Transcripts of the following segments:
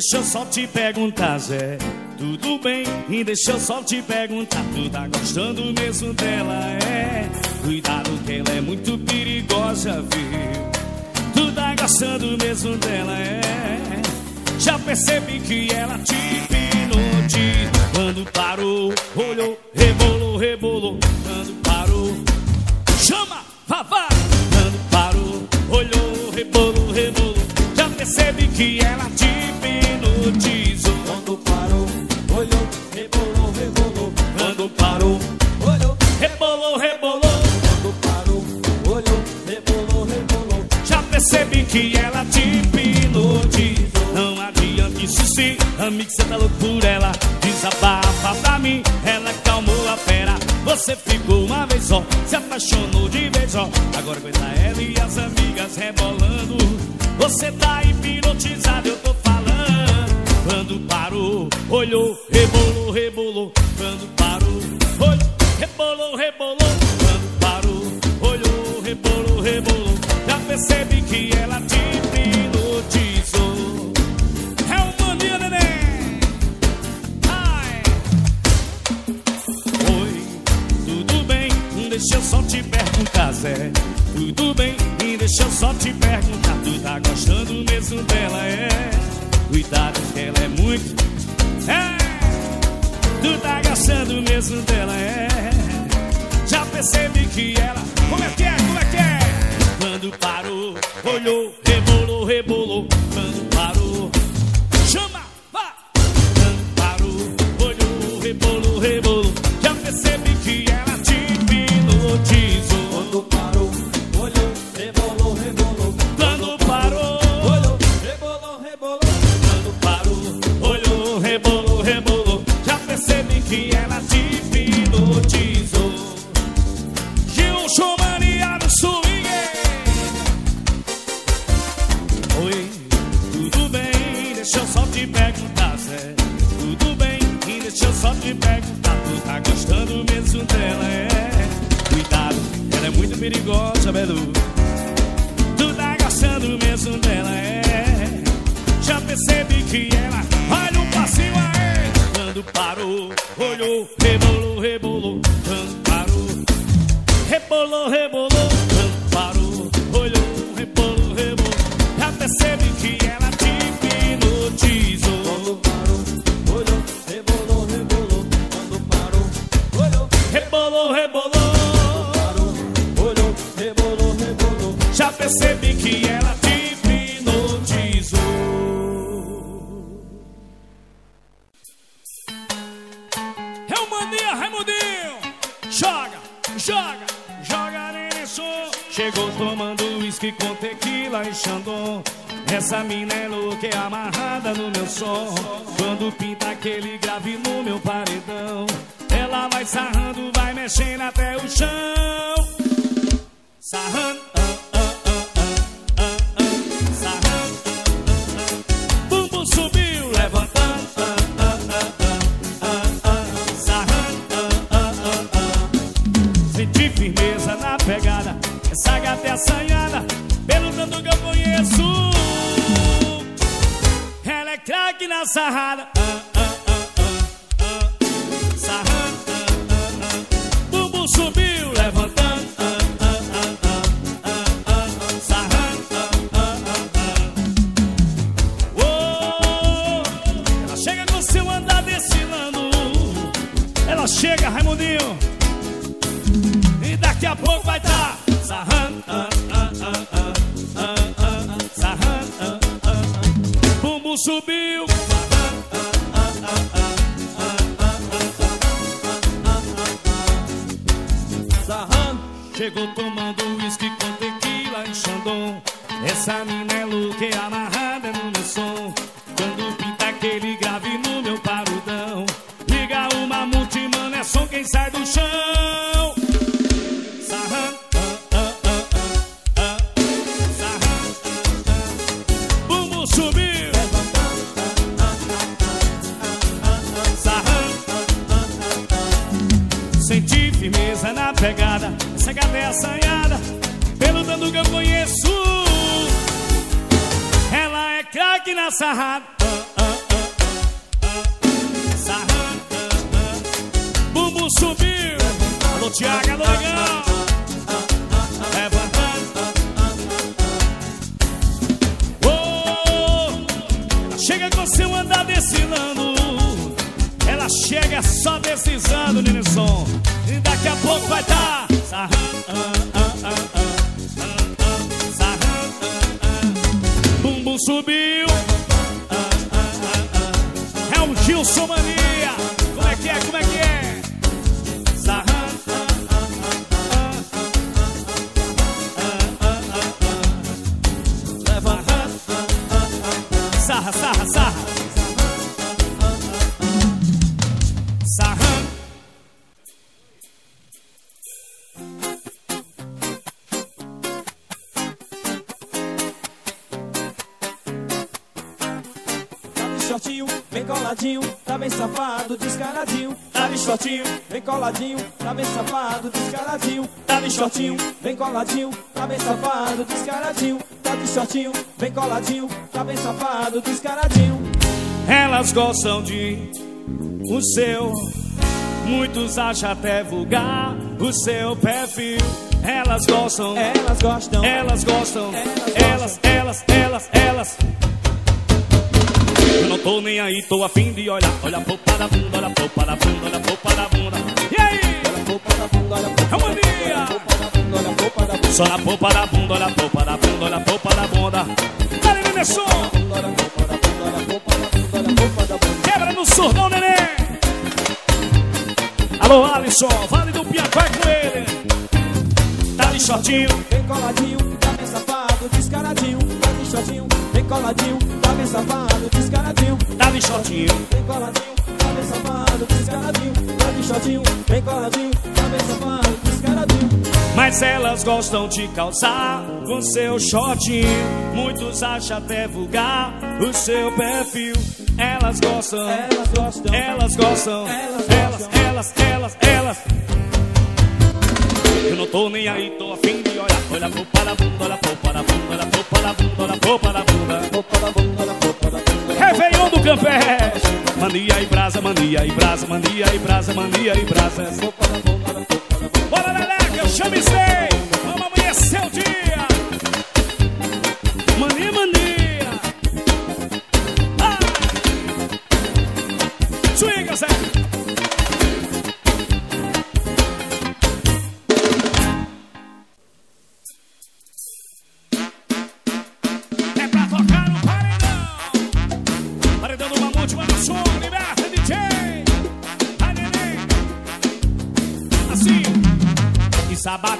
deixa eu só te perguntar, Zé. Tudo bem, e deixa eu só te perguntar. Tu tá gostando mesmo dela, é? Cuidado que ela é muito perigosa, viu? Tu tá gostando mesmo dela, é? Já percebi que ela te hipnotiza. Quando parou, olhou, rebolou, rebolou. Quando parou, chama, vavá. Quando parou, olhou, rebolou, rebolou. Já percebi que ela te hipnotizou. Quando parou, olhou, rebolou, rebolou. Quando parou, Olhou, rebolou, rebolou. quando parou, olhou, rebolou, rebolou. Já percebi que ela te hipnotizou. Não adianta insistir, amigo, cê tá louco por ela. Desabafa pra mim, ela calmou a fera. Você ficou uma vez só, se apaixonou de vez só. Agora aguenta ela e as amigas rebolando. Você tá hipnotizado, eu tô falando. Quando parou, olhou, rebolou, rebolou. Quando parou, olhou, rebolou, rebolou. Quando parou, olhou, rebolou, rebolou. Já percebi que ela rebolou, rebolou. E. Essa mina é louca, é amarrada no meu som. Quando pinta aquele grave no meu paredão. Ela vai sarrando, vai mexendo até o chão. Sarrando, ah, ah, ah, ah, ah, ah, sarrando, ah, ah, ah. Bumbum subiu, levantando, ah, ah, ah, ah, ah, ah, sarrando, ah, ah, ah, ah. Firmeza na pegada, essa gata é assanhada, aqui na sarrada. Ah, bumbo subiu, levantando. Sarrada. Oh, ela chega com seu andar desfilando. Ela chega, Raimundinho. E daqui a pouco vai estar tá bumbo subiu Chegou tomando uísque com tequila e xandão. Essa mina é louca e amarrada no meu som. Quando pinta aquele grave no meu parudão. Liga uma multimana, é som quem sai do chão. Sarrando, pegada, chega até a Pelo tanto que eu conheço. Ela é craque na sarrada. Sarrada. Bumbum subiu. Alô Tiago, alô legal oh, Chega com seu andar desfilando. Ela chega só deslizando, Nenezão Daqui a pouco vai tá sarrando. Bumbum subiu. É o Gilson Mania. Shortinho, bem coladinho, tá bem safado, descaradinho. Tá de shortinho, bem coladinho, tá bem safado, descaradinho. Elas gostam de o seu. Muitos acham até vulgar o seu perfil. Elas gostam, Elas gostam, elas gostam, Elas elas, elas, elas, elas. Eu não tô nem aí, tô afim de olhar. Olha a popa da bunda, olha a popa da bunda, olha a popa da bunda. Só na popa da bunda, olha a popa da bunda, olha a popa da bunda. Dale, Nenê, Olha a polpa da bunda, olha a polpa da bunda, olha a polpa da bunda. Quebra no surdão, neném. Alô, Alisson, vale do Piacó é com ele. Tá de shortinho, Bem coladinho, tá bem safado, descaradinho. Tá de shortinho, bem coladinho, tá bem safado, descaradinho. tá de shortinho. Bem coladinho, tá bem safado, descaradinho. Tá de shortinho, bem coladinho, tá bem safado, descaradinho. Mas elas gostam de calçar com seu shortinho. Muitos acham até vulgar o seu perfil. Elas gostam, Elas gostam, elas gostam, Elas elas, gostam. elas, elas, elas. Eu não tô nem aí, tô afim de olhar. Olha a popa da bunda, olha a popa da bunda, olha a popa da bunda, olha a popa da bunda. Réveillon do Campé. Mania e brasa, mania e brasa, mania e brasa, mania e brasa. Polpa da bunda, Leleca,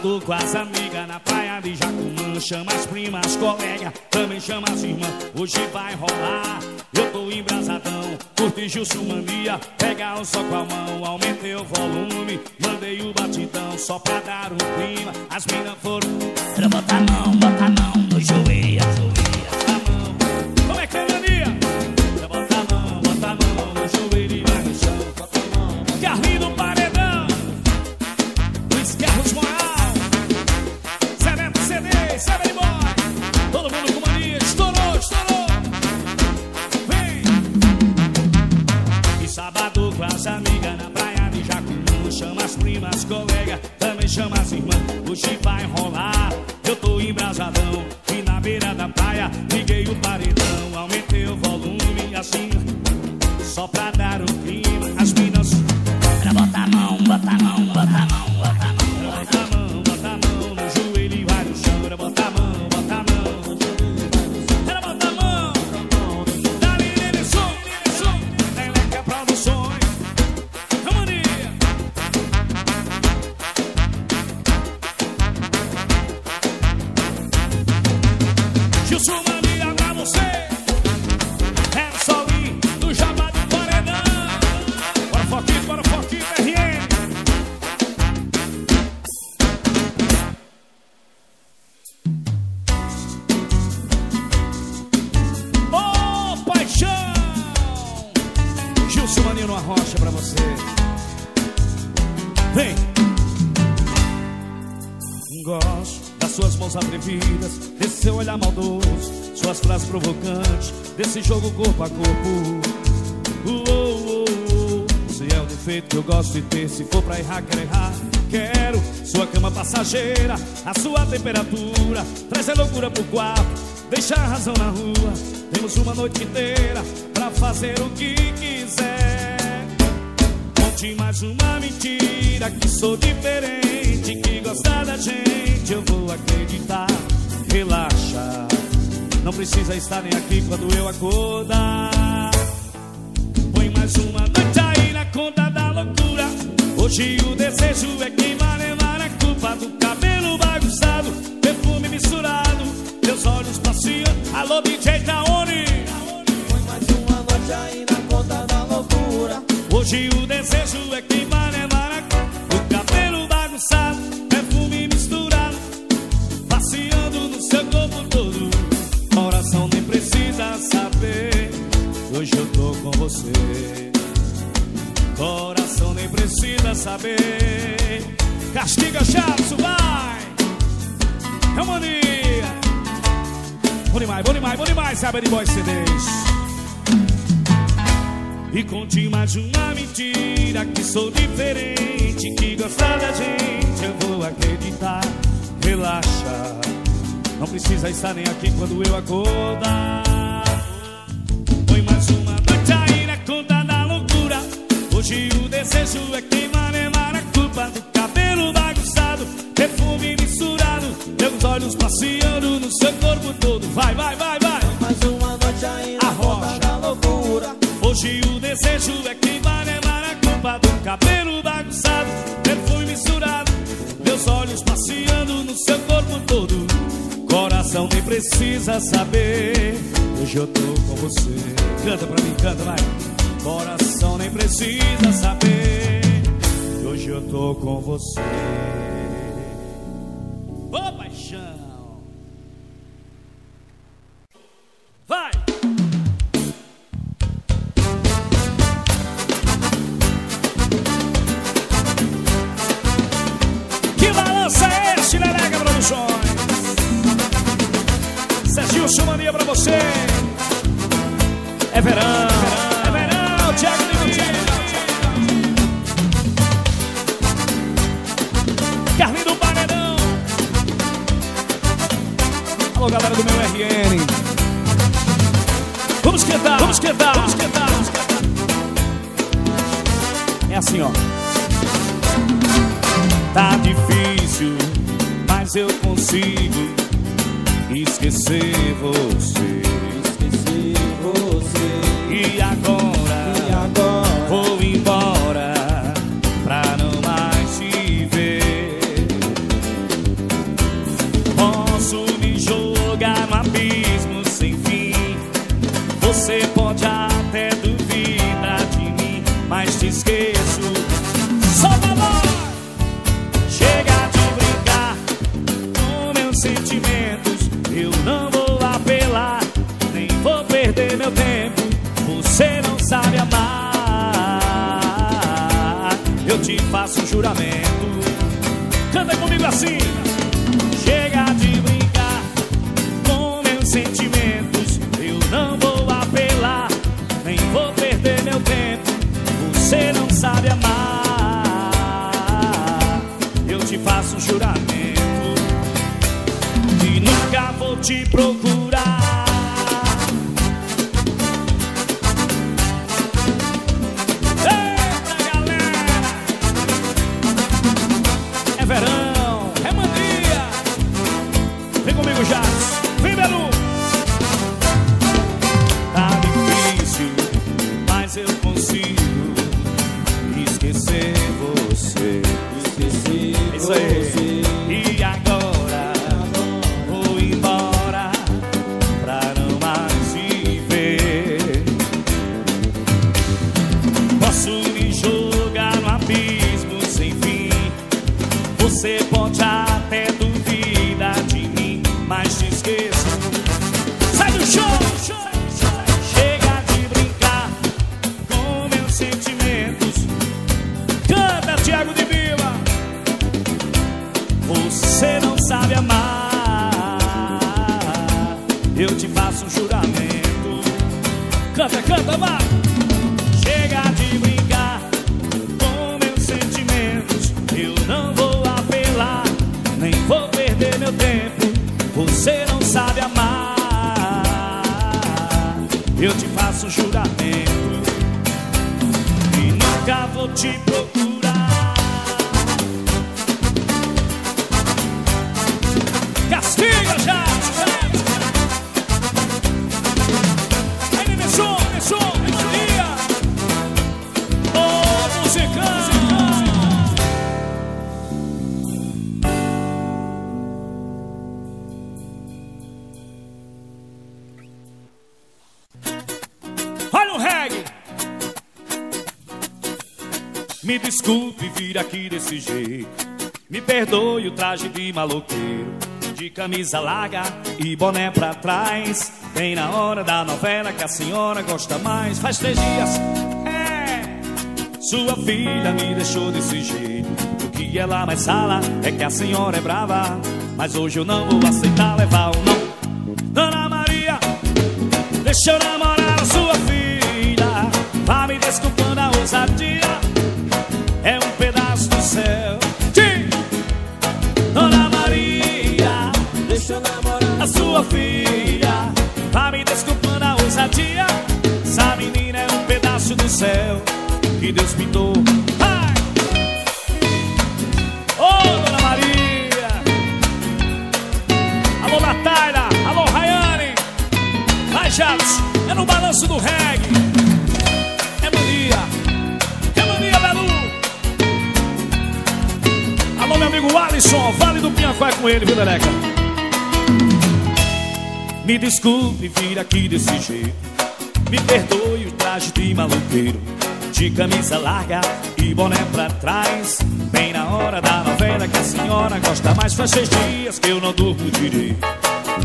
Com as amigas na praia de Jacumã Chama as primas, colega, também chama as irmãs. Hoje vai rolar, eu tô embrasadão Curti Gilson Mania, pega um só com a mão Aumentei o volume, mandei o batidão Só pra dar um clima, as minas foram Pra botar a mão, botar a mão no joelho Vem! Gosto das suas mãos atrevidas, desse seu olhar maldoso, suas frases provocantes, desse jogo corpo a corpo. Uh, uh, uh. Você é o feito que eu gosto de ter. Se for pra errar, quero errar. Quero sua cama passageira, a sua temperatura. Trazer loucura pro quarto, deixar a razão na rua. Temos uma noite inteira pra fazer o que quiser. Conte mais uma mentira que sou diferente, que gosta da gente. Eu vou acreditar. Relaxa, não precisa estar nem aqui quando eu acordar. Põe mais uma noite aí na conta da loucura. Hoje o desejo é quem vai levar a culpa do cabelo bagunçado, perfume misturado, teus olhos passeando. Alô, DJ Taone. Põe mais uma noite aí na conta. Hoje o desejo é quem vai levar a culpa do cabelo bagunçado, perfume misturado, passeando no seu corpo todo. Coração nem precisa saber. Hoje eu tô com você. Coração nem precisa saber. Castiga, Charles, vai! É mania! Bom demais, bom demais, bom demais, sabe de boys CDs. E conte mais uma mentira que sou diferente, que gosta da gente, eu vou acreditar. Relaxa, não precisa estar nem aqui quando eu acordar. Põe mais uma noite aí na conta da loucura. Hoje o desejo é quem vai levar a culpa do cabelo bagunçado, perfume misturado, meus olhos passeando no seu corpo todo. Vai, vai, vai, vai. Mais uma noite aí na Arrocha. Hoje o desejo é quem vai levar a culpa do cabelo bagunçado, perfume misturado, meus olhos passeando no seu corpo todo. Coração nem precisa saber, hoje eu tô com você. Canta pra mim, canta, vai. Coração nem precisa saber, hoje eu tô com você. Serginho Sumania pra você. É verão, é verão, Thiago Divino. Carlinho do Paredão. Alô, galera do meu RN. Vamos esquentar, vamos esquentar. vamos esquentar. É assim, ó. Tá difícil, mas eu consigo esquecer você. Faço um juramento. Canta comigo assim. Chega de brincar com meus sentimentos. Eu não vou apelar, nem vou perder meu tempo. Você não sabe amar. Eu te faço um juramento e nunca vou te procurar. eu te faço juramento E nunca vou te procurar Castiga já! Me desculpe vir aqui desse jeito. Me perdoe o traje de maloqueiro. De camisa larga e boné pra trás. Bem na hora da novela que a senhora gosta mais. Faz três dias. É. Sua filha me deixou desse jeito. O que ela mais fala é que a senhora é brava. Mas hoje eu não vou aceitar levar o não. Dona Maria, deixa eu namorar a sua filha. Vá me desculpando sua filha. Vá me desculpando a ousadia. Essa menina é um pedaço do céu que Deus pintou. Ai! Ô, Dona Maria! Alô, Natália! Alô, Rayane! Vai, Jatos! É no balanço do reggae! É mania! É mania, Belu! Alô, meu amigo Alisson! Vale do Pinhafá com ele, viu, Dereca? Me desculpe vir aqui desse jeito. Me perdoe o traje de maloqueiro. De camisa larga e boné pra trás. Bem na hora da novela que a senhora gosta mais. Faz seis dias que eu não durmo direito.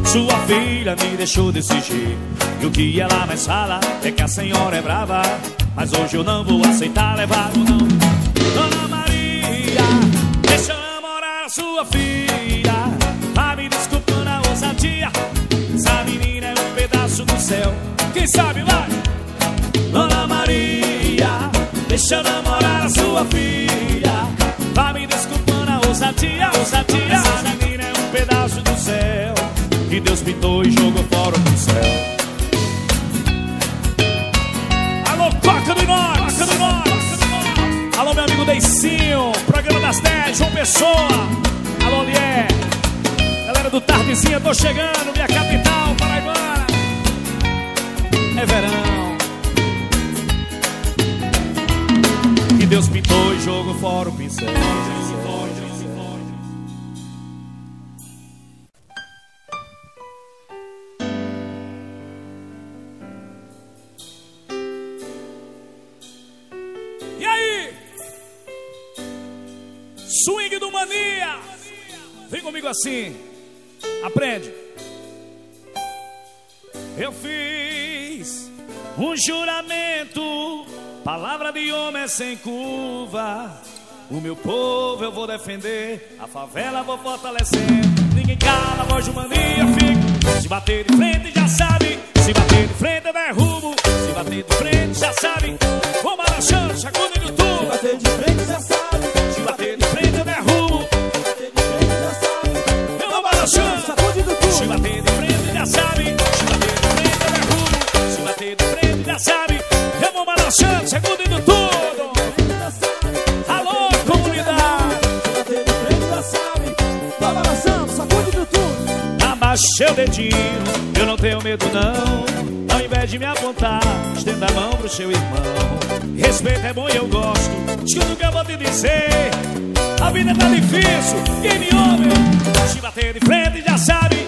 Sua filha me deixou desse jeito. E o que ela mais fala é que a senhora é brava. Mas hoje eu não vou aceitar levar o não. Dona Maria, deixa eu namorar a sua filha. Vá me desculpando a ousadia. Céu. Quem sabe vai? Dona Maria, deixa eu namorar a sua filha. Vá me desculpando a ousadia, ousadia. Essa menina é um pedaço do céu que Deus pintou e jogou fora do céu. Alô, Coca do Inox! Coca do Inox! Alô, meu amigo Deicinho, programa das 10, João Pessoa. Alô, Lié. Galera do Tardezinha, tô chegando, minha capital, Paraibana. Verão. Que Deus pintou e jogou fora o pincel. E aí? Swing do Mania. Vem comigo assim. Aprende. Eu fiz um juramento, palavra de homem é sem curva. O meu povo eu vou defender, a favela vou fortalecendo. Ninguém cala, a voz de mania fica. Se bater de frente já sabe, se bater de frente eu derrubo. Se bater de frente já sabe, vou balançando, sacudindo tudo. Bater de frente já sabe Se bater de frente eu derrubo, já sabe Tô balançando, sacudindo tudo Abaixa o dedinho, eu não tenho medo não. Ao invés de me apontar, estenda a mão pro seu irmão. Respeito é bom e eu gosto, escuta o que eu vou te dizer. A vida tá difícil, quem me ouve? Se bater de frente já sabe,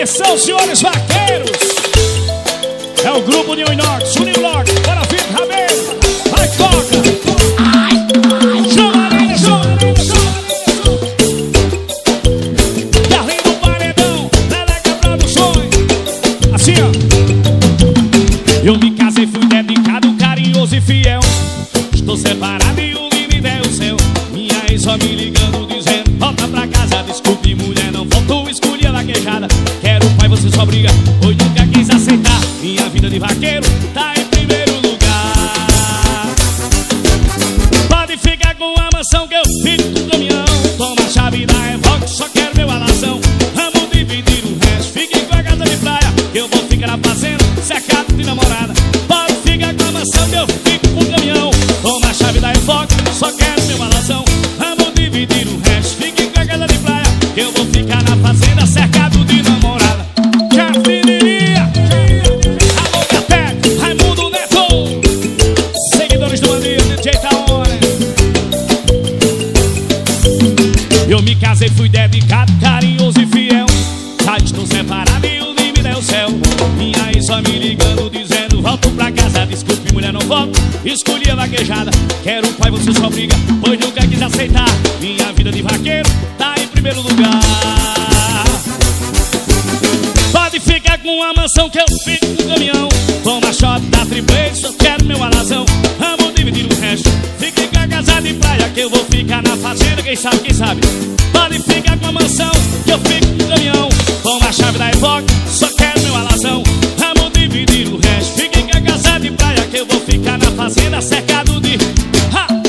Atenção, senhores vaqueiros. É o grupo New Norte, Uninorte, para vir, Rabelo, vai, toca. escolhi a vaquejada. Quero um pai, você só briga Pois nunca quis aceitar. Minha vida de vaqueiro tá em primeiro lugar. Pode ficar com a mansão que eu fico com o caminhão. Toma shot da tribei, só quero meu alazão. Vamos dividir o resto. Fique com a casa de praia que eu vou ficar na fazenda. Quem sabe, quem sabe? Pode ficar com a mansão que eu fico com o caminhão. Toma a chave da Evoque, só quero meu alazão. Vamos dividir o resto. Fique de praia que eu vou ficar na fazenda cercado de. Ha!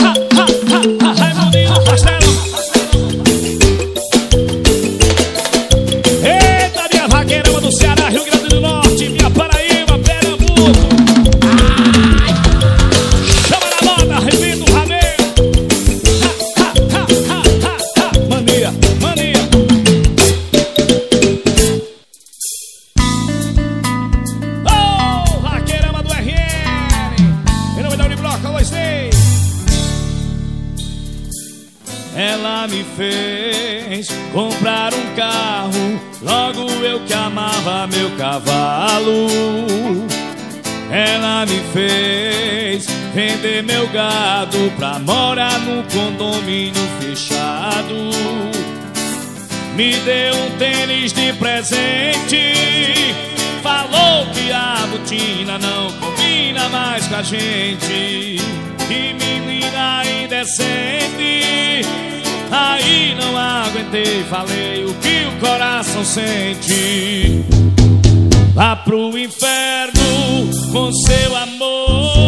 vender meu gado pra morar num condomínio fechado. Me deu um tênis de presente. Falou que a botina não combina mais com a gente. Que menina indecente. Aí não aguentei, falei o que o coração sente. Vá pro inferno com seu amor.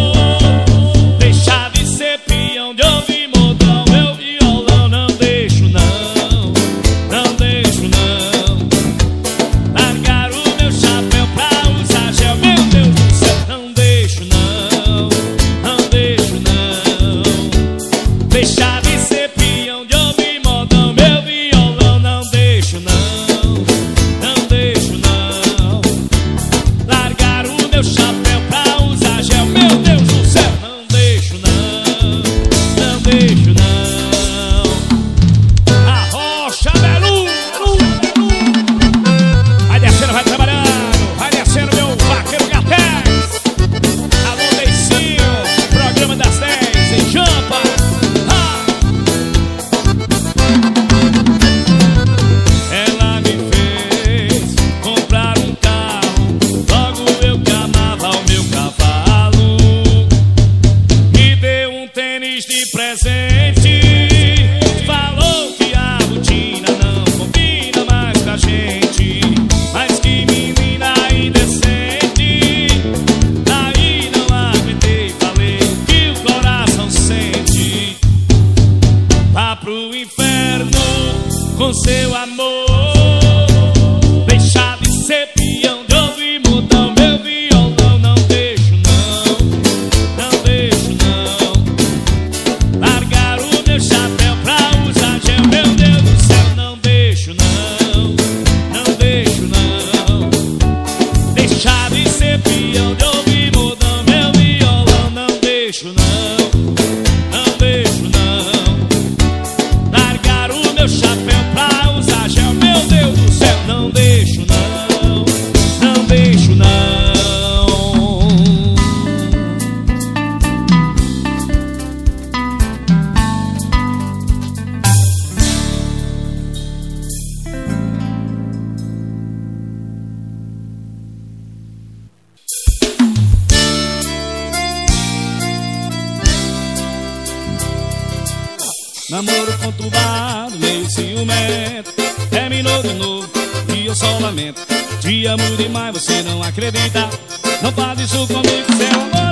faz isso comigo, seu é amor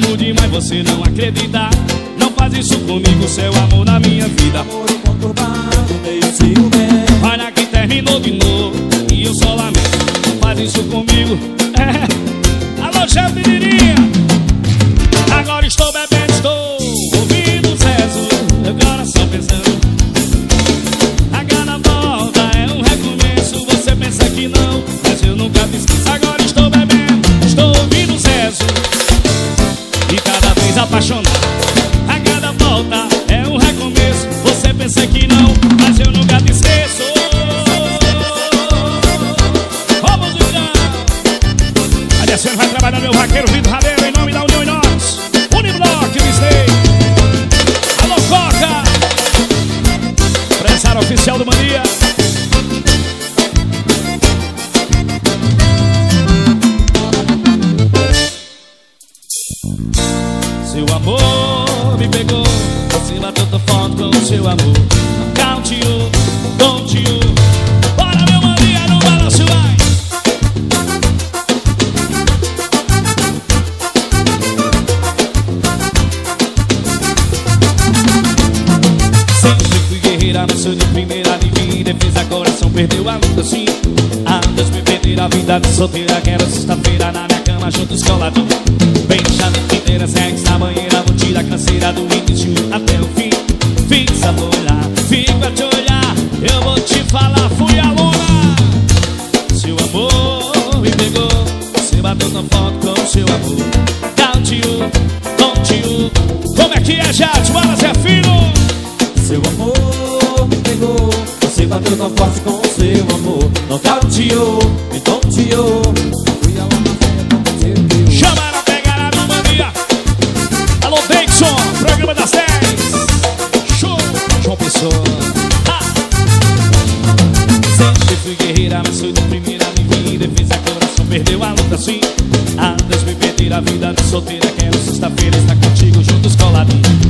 amo demais, você não acredita. Não faz isso comigo, seu amor na minha vida. Amor conturbado, meio ciumento Olha que terminou de novo e eu só lamento. Não faz isso comigo, é Alô, chefe Agora estou bebendo, estou Tá apaixonado solteira vive defesa, coração perdeu a luta sim. Adeus me perder a vida de solteira Quero sexta-feira na minha cama junto escoladão Beijando inteira, sexo é na banheira Vou tirar a canseira do início até o fim. Fixa a olhar, fico a te olhar Eu vou te falar, fui aluna Seu amor me pegou Você bateu na foto com seu amor. Dá-te-o, conte-o Como é que é, Jade? Fala, Zé Filho! Seu amor bateu tão forte com o seu amor. Não tauteou, me tonteou Fui a uma fé, não me Chamaram, pegaram a mania. Alô, Benson, programa das 10 Show, João Pessoa. Ah. Sempre fui guerreira, mas fui da primeira em Defesa, coração, perdeu a luta, sim. Antes me perder a vida de solteira Quero é sexta-feira estar contigo, juntos coladinho.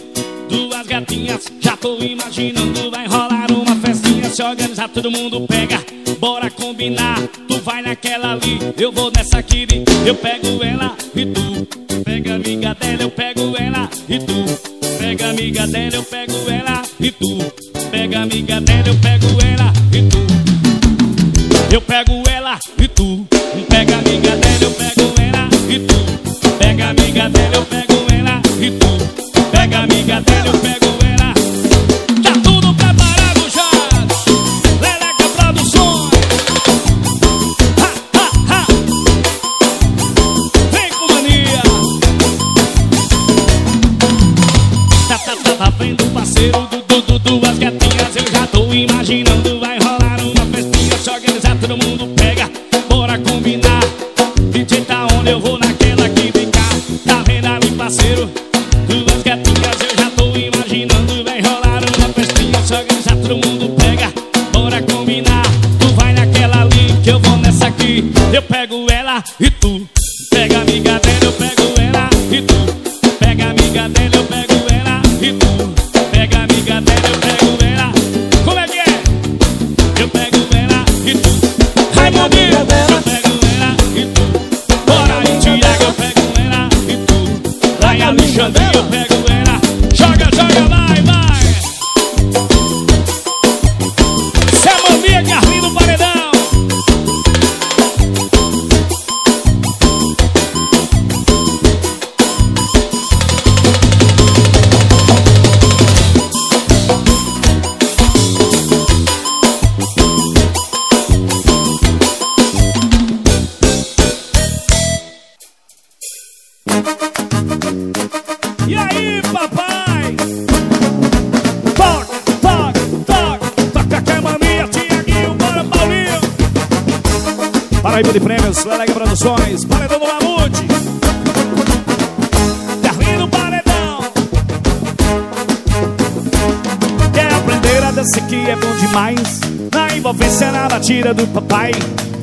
todo mundo pega Bora combinar, tu vai naquela ali Eu vou nessa aqui, eu pego ela e tu. Pega amiga dela, eu pego ela e tu. Pega amiga dela, eu pego ela e tu. Pega amiga dela, eu pego ela e tu. Eu pego ela e tu. Pega amiga dela, eu pego ela e tu. Pega amiga dela, eu pego ela e tu. Pega amiga dela, eu pego tira do papai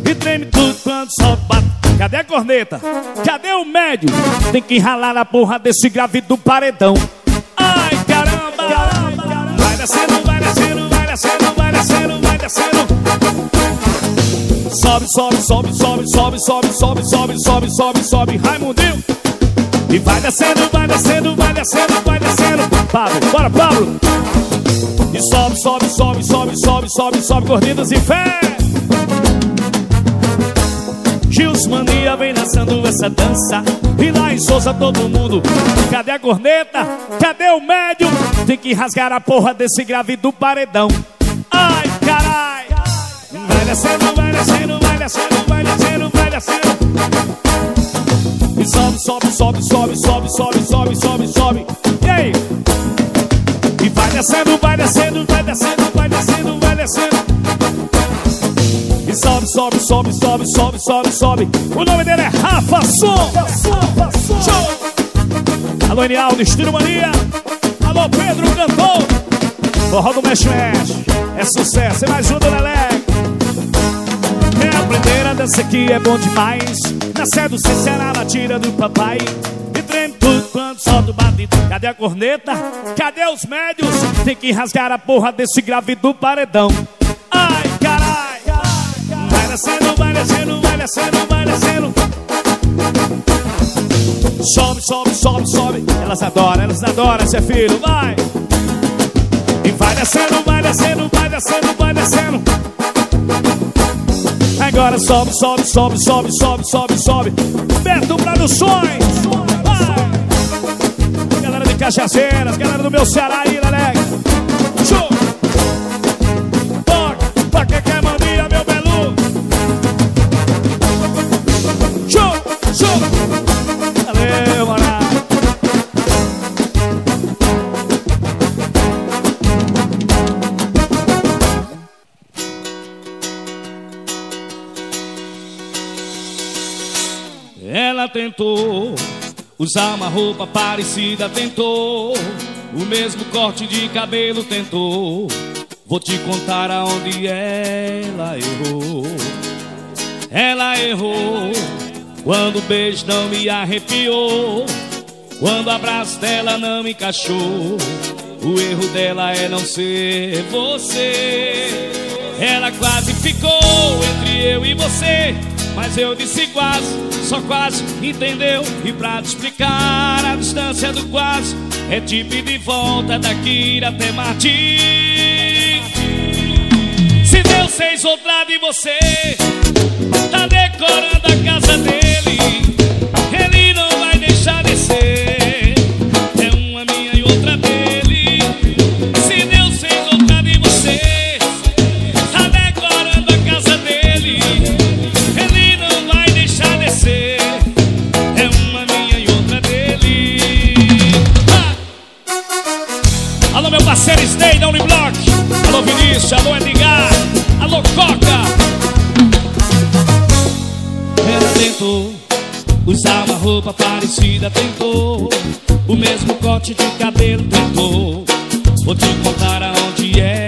E treme tudo quando solta Cadê a corneta? Cadê o médio? Tem que ralar a porra desse grave do paredão Ai caramba, caramba, caramba. Vai descendo, vai descendo, vai descendo, vai descendo, vai descendo Sobe, sobe, sobe, sobe, sobe, sobe, sobe, sobe, sobe, sobe, sobe, Raimundinho E vai descendo, vai descendo, vai descendo, vai descendo Pablo, bora Pablo E sobe, sobe, sobe, sobe, sobe, sobe, sobe, gorditas e fé Gils Mania vem lançando essa dança E lá em Souza todo mundo Cadê a corneta? Cadê o médium? Tem que rasgar a porra desse grave do paredão Ai, carai Vai descendo, vai descendo, vai descendo, vai descendo, vai descendo E sobe, sobe, sobe, sobe, sobe, sobe, sobe, sobe, sobe E aí? Descendo, vai descendo, vai descendo, vai descendo, vai descendo e sobe, sobe, sobe, sobe, sobe, sobe, sobe. O nome dele é Rafa Som. Alô, Enialdo, Estilo Mania. Alô, Pedro Cantor. Forró do Mexe Mexe. É sucesso. E mais um do Lelé. É a primeira dança que é bom demais. Nascendo sem será na tira do papai. E treme tudo quando solta o batido. Cadê a corneta? Cadê os médios? Tem que rasgar a porra desse grave do paredão. Ai, caralho descendo, vai descendo, vai descendo, vai descendo. Sobe, sobe, sobe, sobe. Elas adoram, elas adoram ser filho, vai. E vai descendo, vai descendo, vai descendo, vai descendo. Agora sobe, sobe, sobe, sobe, sobe, sobe, sobe. Beto Produções. Vai. De Cajazeiras, galera do meu Ceará aí, Leleque. Show. Toca, pra que quer mania, meu belo. Valeu, Maná. Ela tentou Usar uma roupa parecida tentou, o mesmo corte de cabelo tentou. Vou te contar aonde ela errou. Ela errou quando o beijo não me arrepiou, quando o abraço dela não me encaixou. O erro dela é não ser você. Ela quase ficou entre eu e você. Mas eu disse quase, só quase, entendeu? E pra te explicar a distância do quase É tipo de volta daqui até Marte Se Deus fez outra de você Tá decorando a casa dele roupa parecida tentou. O mesmo corte de cabelo tentou. Vou te contar aonde é.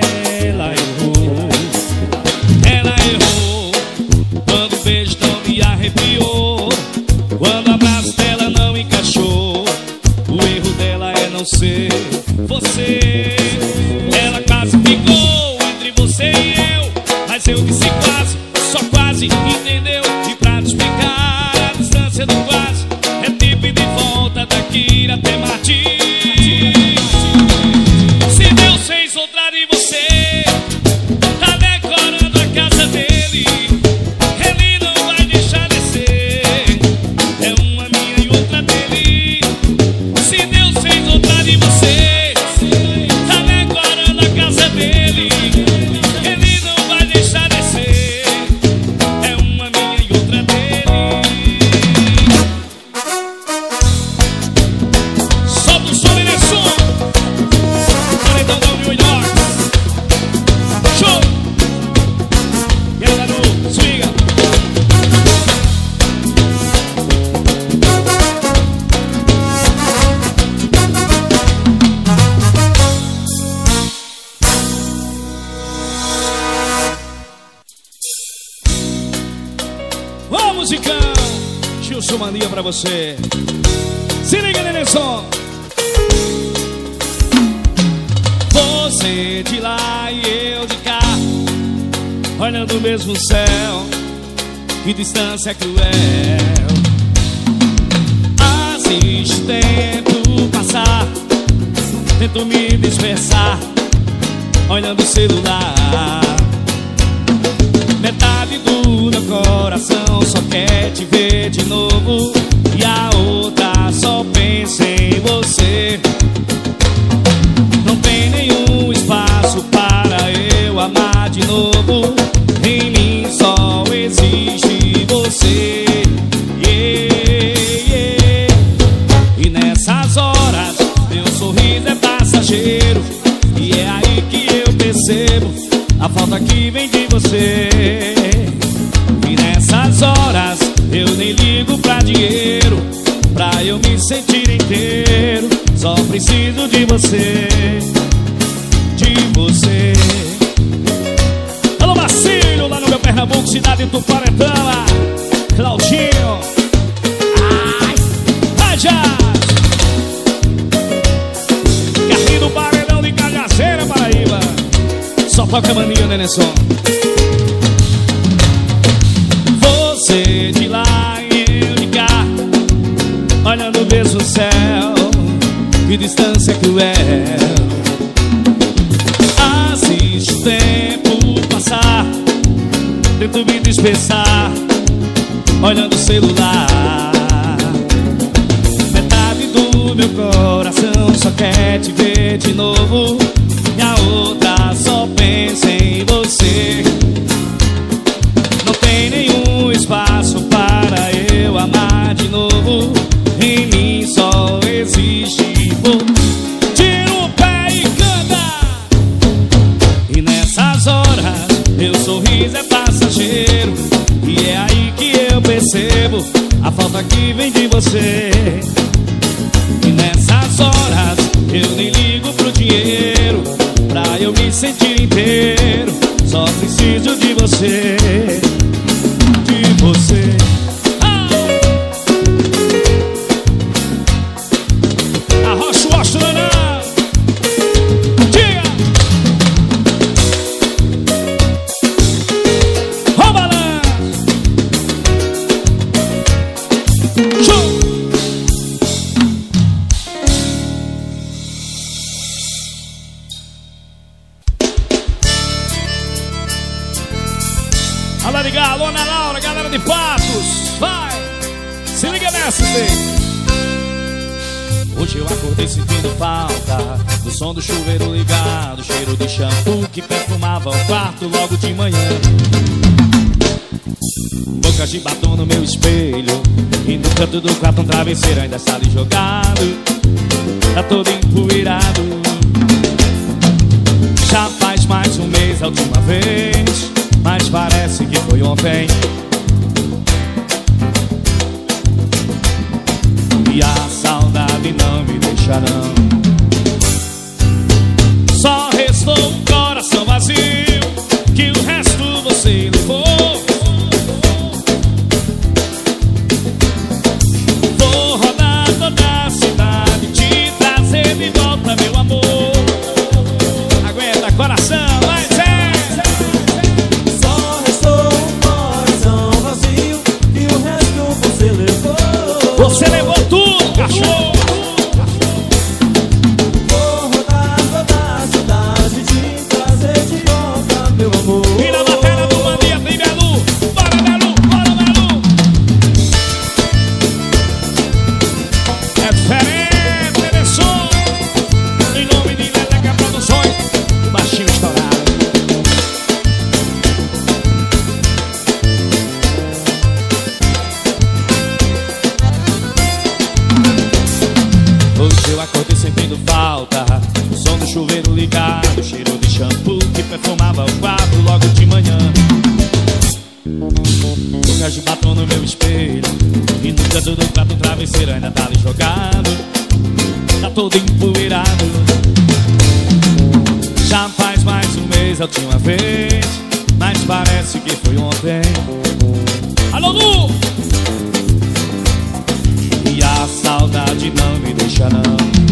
preciso de você, de você. Alô, Marcílio, lá no meu Pernambuco, cidade do travesseiro ainda está ali jogado Tá todo empoeirado. Já faz mais um mês a última vez Mas parece que foi ontem. E a saudade não me deixará batom no meu espelho E no canto do prato travesseiro ainda tá ali jogado. Tá todo empoeirado. Já faz mais um mês eu tinha uma vez Mas parece que foi ontem. Alô, Lu! E a saudade não me deixa não.